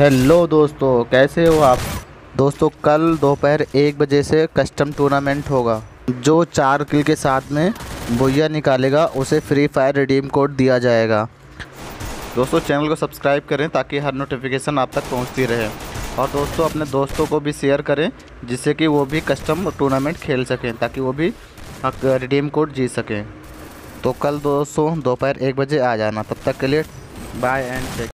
Hello दोस्तों, कैसे हो आप? दोस्तों, कल दोपहर एक बजे से कस्टम टूर्नामेंट होगा। जो चार किल के साथ में भुया निकालेगा, उसे फ्री फायर रिडीम कोड दिया जाएगा। दोस्तों चैनल को सब्सक्राइब करें ताकि हर नोटिफिकेशन आप तक पहुँचती रहे। और दोस्तों, अपने दोस्तों को भी शेयर करें, जिससे कि वो भी कस्टम टूर्नामेंट खेल सकें, ताकि वो भी रिडीम कोड जीत सकें। तो कल दोस्तों, दोपहर एक बजे आ जाना। तब तक के लिए बाय एंड टेक